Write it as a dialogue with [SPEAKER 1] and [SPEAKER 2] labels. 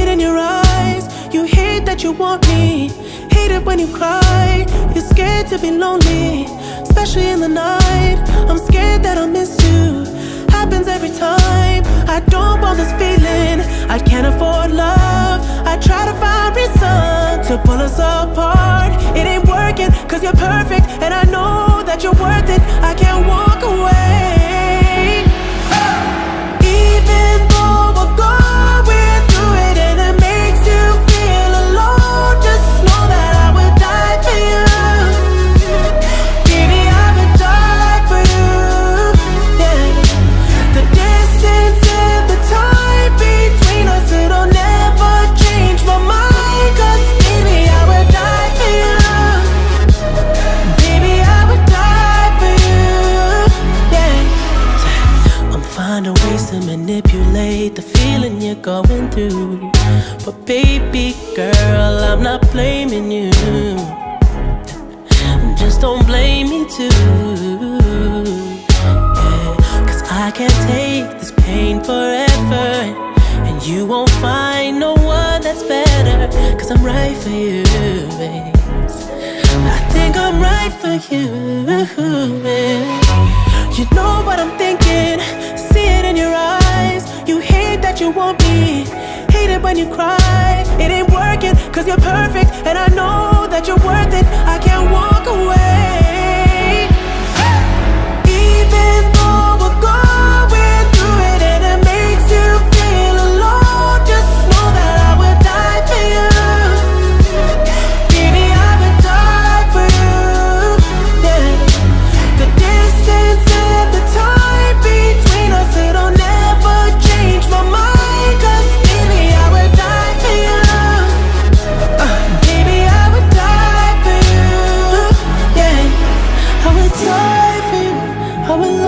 [SPEAKER 1] It in your eyes. You hate that you want me. Hate it when you cry. You're scared to be lonely, especially in the night. I'm scared that I'll miss you. Happens every time. I don't want this feeling. I finding ways to manipulate the feeling you're going through. But baby girl, I'm not blaming you. Just don't blame me too. Yeah, Cause I can't take this pain forever. And you won't find no one that's better. Cause I'm right for you, babe. I think I'm right for you. babe. You want me. Hate it when you cry. It ain't working, cause you're perfect. And I know I've been